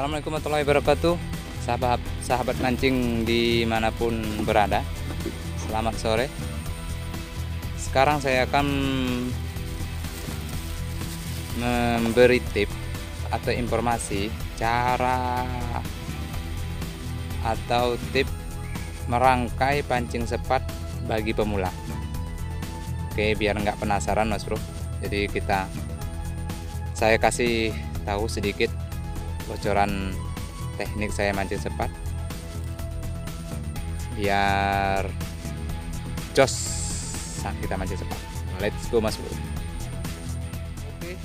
Assalamualaikum warahmatullahi wabarakatuh. Sahabat sahabat mancing di mana pun berada Selamat sore. Sekarang saya akan Memberi tip Atau informasi Cara Atau tip Merangkai pancing sepat Bagi pemula. Oke biar nggak penasaran mas bro. Jadi kita Saya kasih tahu sedikit bocoran teknik saya mancing sepat biar jos saat kita mancing sepat let's go mas bro. Oke.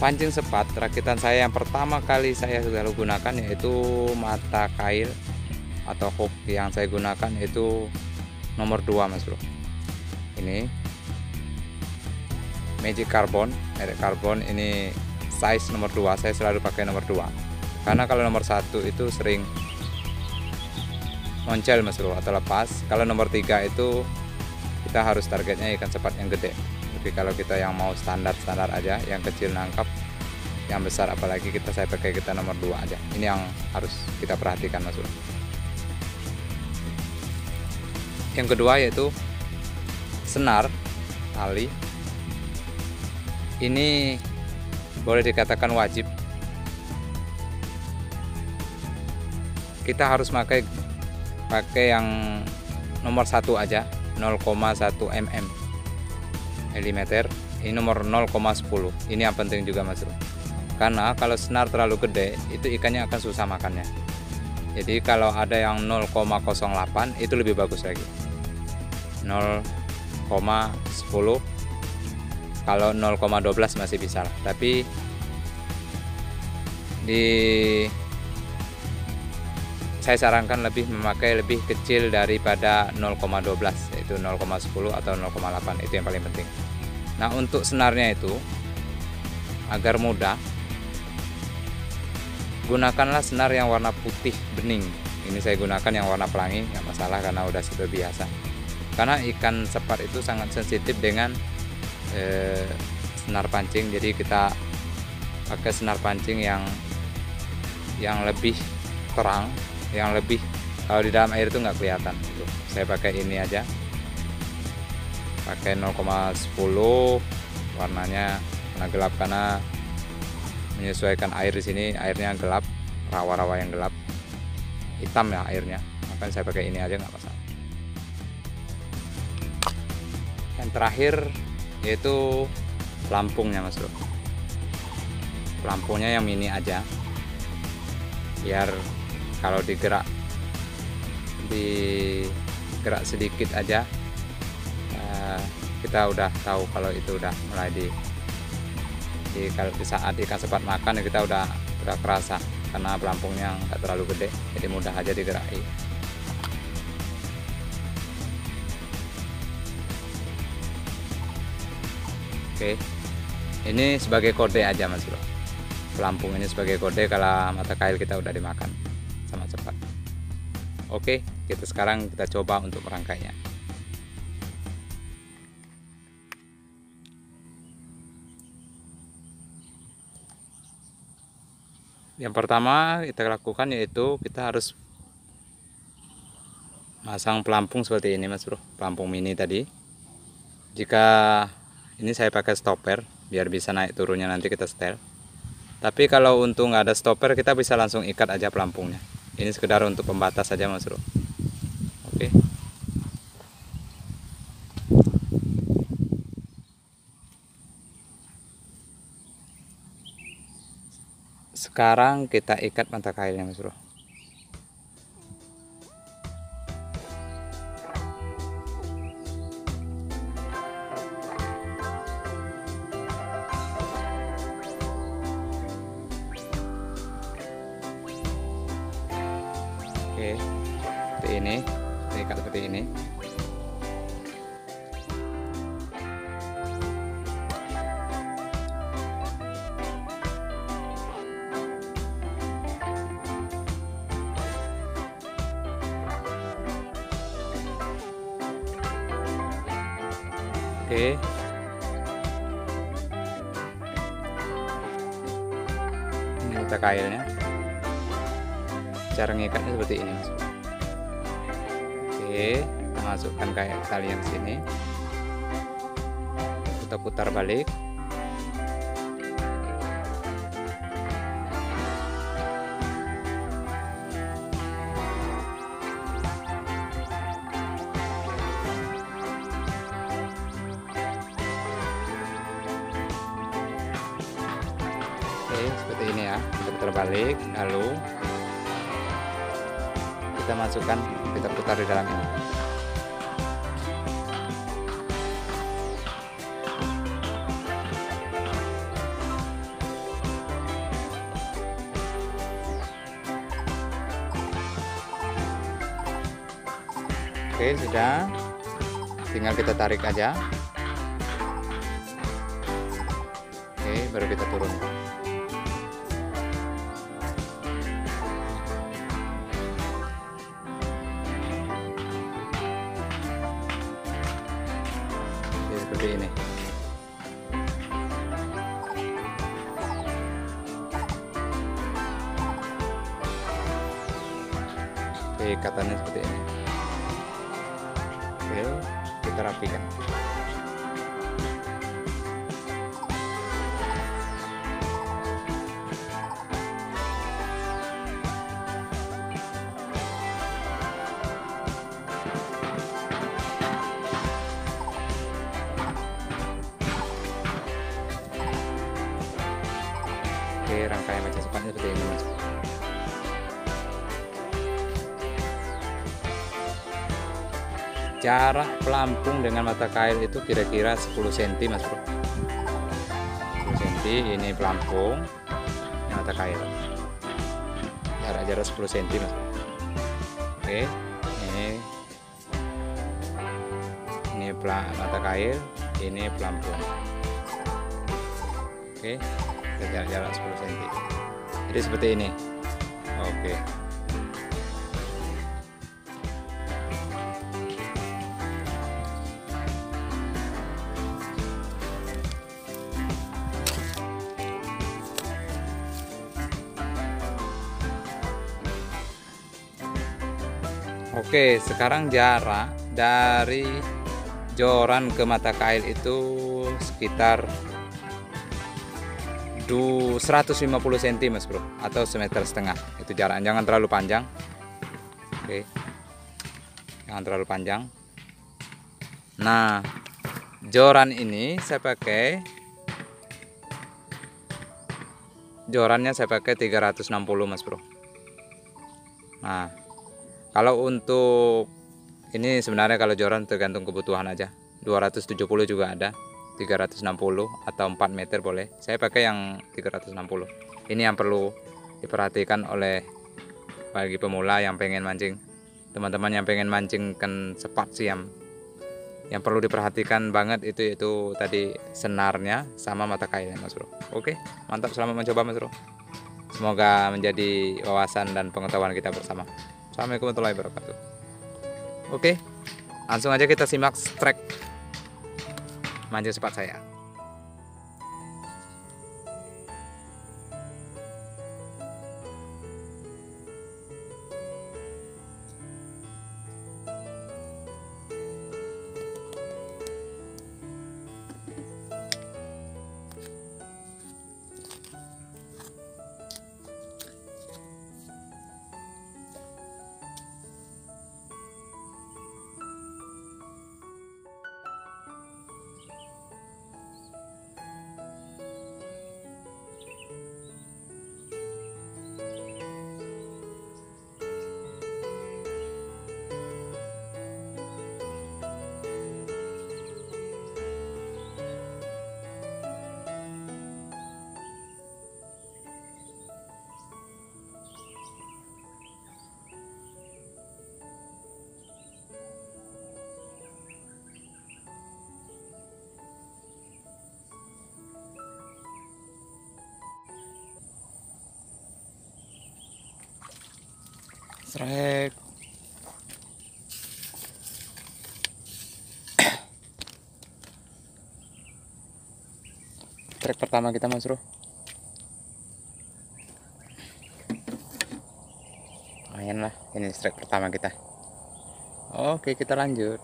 Pancing sepat rakitan saya yang pertama kali saya sudah gunakan yaitu mata kail atau hook yang saya gunakan itu nomor 2 mas bro. Ini. Magic Carbon merek Carbon ini size nomor 2 saya selalu pakai nomor 2 karena kalau nomor satu itu sering moncel mas bro atau lepas. Kalau nomor 3 itu kita harus targetnya ikan cepat yang gede. Tapi kalau kita yang mau standar-standar aja yang kecil nangkap yang besar apalagi kita saya pakai kita nomor 2 aja. Ini yang harus kita perhatikan mas bro. Yang kedua yaitu senar tali ini boleh dikatakan wajib. Kita harus pakai pakai yang nomor satu aja 0,1 mm mm ini nomor 0,10 ini yang penting juga mas bro karena kalau senar terlalu gede itu ikannya akan susah makannya. Jadi kalau ada yang 0,08 itu lebih bagus lagi. 0,10 kalau 0,12 masih bisa tapi di saya sarankan lebih memakai lebih kecil daripada 0,12 yaitu 0,10 atau 0,8 itu yang paling penting. Nah untuk senarnya itu agar mudah gunakanlah senar yang warna putih bening. Ini saya gunakan yang warna pelangi nggak masalah karena udah sudah biasa. Karena ikan sepat itu sangat sensitif dengan eh, senar pancing. Jadi kita pakai senar pancing yang yang lebih terang yang lebih kalau di dalam air itu nggak kelihatan gitu. saya pakai ini aja. Pakai 0,10 warnanya warna gelap karena menyesuaikan air di sini airnya gelap rawa-rawa yang gelap. Hitam ya airnya. Makanya saya pakai ini aja nggak masalah. Yang terakhir yaitu pelampungnya mas bro. Pelampungnya yang mini aja. Biar kalau digerak digerak sedikit aja uh, kita udah tahu kalau itu udah mulai di di, kalau di saat ikan sepat makan ya kita udah udah kerasa. Karena pelampungnya nggak terlalu gede jadi mudah aja digeraki Oke. Ini sebagai kode aja Mas Bro. Pelampung ini sebagai kode kalau mata kail kita udah dimakan sama cepat. Oke, kita sekarang kita coba untuk merangkainya. Yang pertama kita lakukan yaitu kita harus masang pelampung seperti ini Mas Bro, pelampung mini tadi. Jika ini saya pakai stopper biar bisa naik turunnya nanti kita setel. Tapi kalau untuk nggak ada stopper kita bisa langsung ikat aja pelampungnya. Ini sekedar untuk pembatas saja mas bro. Oke. Sekarang kita ikat mata kailnya mas bro Oke. mata kailnya cara ngikatnya seperti ini mas. Oke kita masukkan kayak tali yang sini. Kita putar balik balik, lalu kita masukkan, kita putar di dalam ini. Oke, sudah. Tinggal kita tarik aja. Oke, baru kita turunkan. Seperti ini. Oke, ikatannya seperti ini. Oke, kita rapikan. Rangkaian baca sepatnya seperti ini, Mas. Jarak pelampung dengan mata kail itu kira-kira 10 cm, Mas Bro. 10 cm ini pelampung, ini mata kail. Jarak-jarak 10 cm, Mas. Oke, ini ini mata kail, ini pelampung. Oke jarak-jarak 10 cm jadi seperti ini. Oke. Oke, sekarang jarak dari joran ke mata kail itu sekitar du 150 cm mas bro. Atau semeter setengah. Itu jarak. Jangan terlalu panjang. Oke. Jangan terlalu panjang. Nah joran ini saya pakai jorannya saya pakai 360 mas bro. Nah kalau untuk ini sebenarnya kalau joran tergantung kebutuhan aja. 270 juga ada 360 atau 4 meter boleh. Saya pakai yang 360 ini yang perlu diperhatikan oleh bagi pemula yang pengen mancing. Teman-teman yang pengen mancingkan sepat siam. Yang perlu diperhatikan banget itu itu tadi senarnya sama mata kailnya mas bro. Oke mantap. Selamat mencoba mas bro. Semoga menjadi wawasan dan pengetahuan kita bersama. Assalamualaikum warahmatullahi wabarakatuh. Oke langsung aja kita simak strike mancing sepat saya. Srek. Trek pertama kita Mas Bro. Lumayan lah, ini trek pertama kita. Oke, kita lanjut.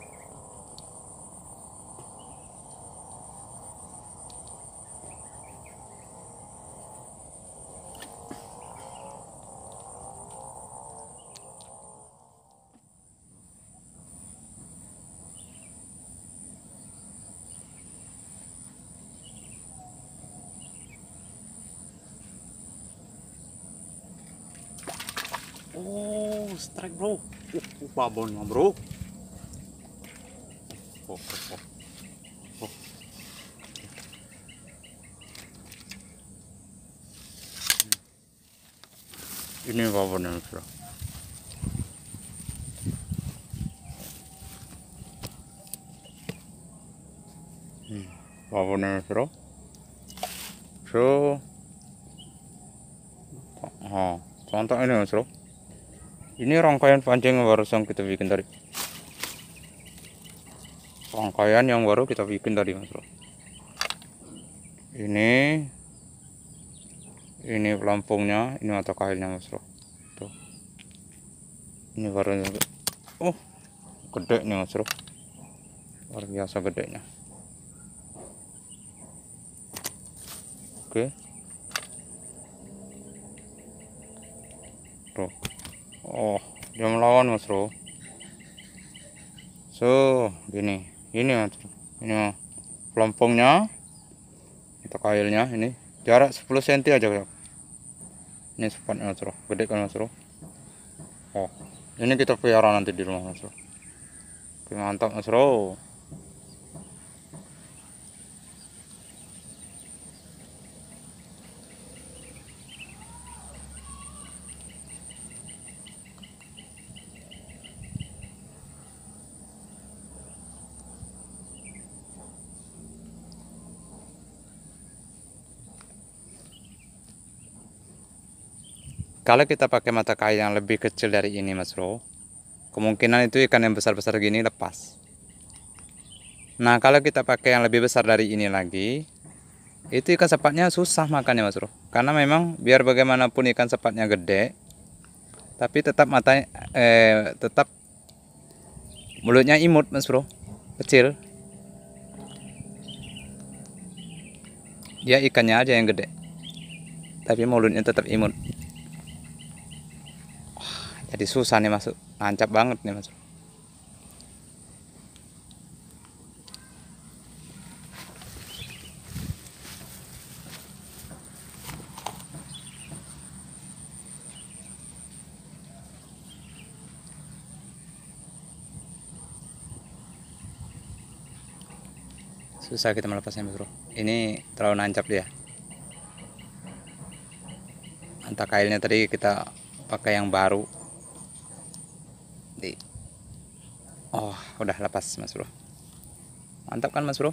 Oh, strike bro. Uh, uh, babonnya bro. Oh, oh, oh. Oh. Ini babonnya bro. Hmm, babonnya bro. So, oh, contoh ini bro. Ini rangkaian pancing yang baru kita bikin tadi. Rangkaian yang baru kita bikin tadi, Mas Bro. Ini ini pelampungnya, ini mata kailnya, Mas Bro. Tuh. Ini baru Oh, gede nih, Mas Bro. Luar biasa gedenya. Oke. Tuh. Oh, dia melawan mas bro. So, gini, ini mas bro. Ini pelompongnya, kita kailnya ini jarak 10 cm aja ya. Ini sepatnya mas bro, gede kan mas bro. Oh, ini kita pelihara nanti di rumah mas bro. Oke, mantap mas bro. Kalau kita pakai mata kail yang lebih kecil dari ini mas bro Kemungkinan itu ikan yang besar-besar gini lepas. Nah kalau kita pakai yang lebih besar dari ini lagi Itu ikan sepatnya susah makannya mas bro. Karena memang biar bagaimanapun ikan sepatnya gede Tapi tetap matanya eh, Tetap Mulutnya imut mas bro. Kecil. Dia ikannya aja yang gede Tapi mulutnya tetap imut jadi susah nih masuk nancap banget nih masuk susah kita melepasnya bro. Ini terlalu nancap dia. Antara kailnya tadi kita pakai yang baru di oh udah lepas mas bro. Mantap kan mas bro?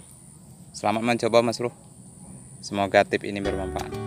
Selamat mencoba mas bro. Semoga tip ini bermanfaat